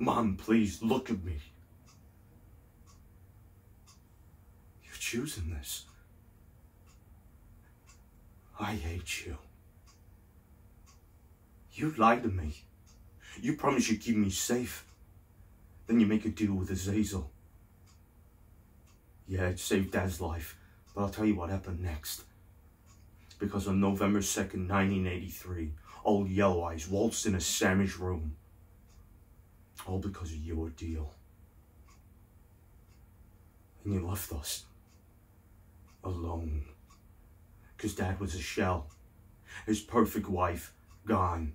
Mom, please look at me. You're choosing this. I hate you. You lied to me. You promised you'd keep me safe. Then you make a deal with Azazel. Yeah, it saved Dad's life, but I'll tell you what happened next. Because on November 2nd, 1983, old Yellow Eyes waltzed in a Sammy's room. All because of your deal. And you left us. Alone. Because Dad was a shell. His perfect wife, gone.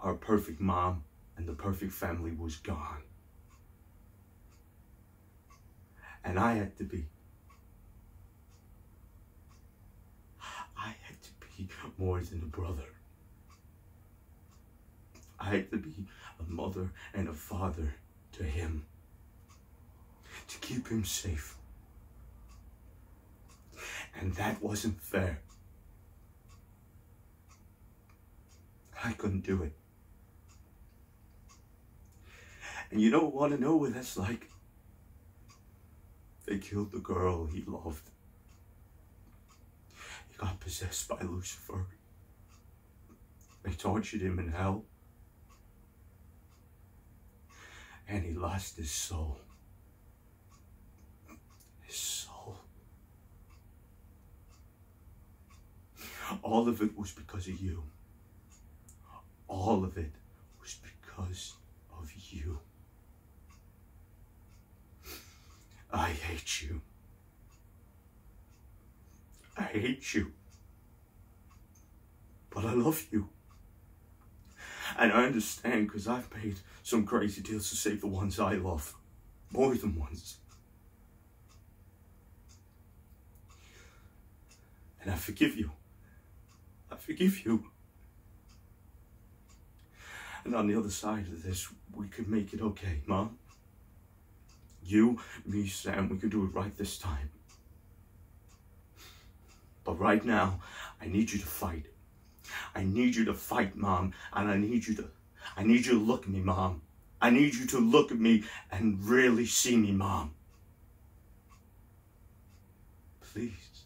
Our perfect mom and the perfect family was gone. And I had to be. I had to be more than a brother. Had to be a mother and a father to him. To keep him safe. And that wasn't fair. I couldn't do it. And you don't want to know what that's like. They killed the girl he loved. He got possessed by Lucifer. They tortured him in hell. And he lost his soul. His soul. All of it was because of you. All of it was because of you. I hate you. I hate you. But I love you. And I understand because I've made some crazy deals to save the ones I love. More than once. And I forgive you. I forgive you. And on the other side of this, we could make it okay, Mom. You, me, Sam, we can do it right this time. But right now, I need you to fight. I need you to fight, Mom, and I need you to, I need you to look at me, Mom. I need you to look at me and really see me, Mom. Please.